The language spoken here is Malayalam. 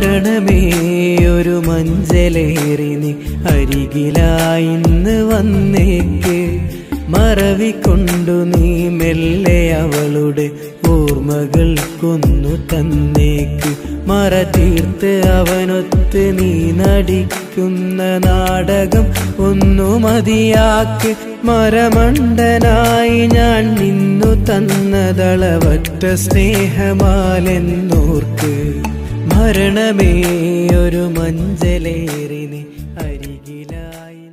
മരണമേ ഒരു മഞ്ചലേറി നീ അരികിലായിന്ന് വന്നേക്ക്. മറവിക്കൊണ്ടു നീ മെല്ലെ അവളുടെ ഓർമ്മകൾ കൊന്നു തന്നേക്ക്. മറ തീർത്ത് അവനൊത്ത് നീ നടിക്കുന്ന നാടകം ഒന്നു മതിയാക്ക്. മരമണ്ടനായി ഞാൻ നിന്നു തന്നതളവറ്റ സ്നേഹമാലെന്നോർക്ക്. കാരണമേ ഒരു മഞ്ചലേറിന് അരികിലായി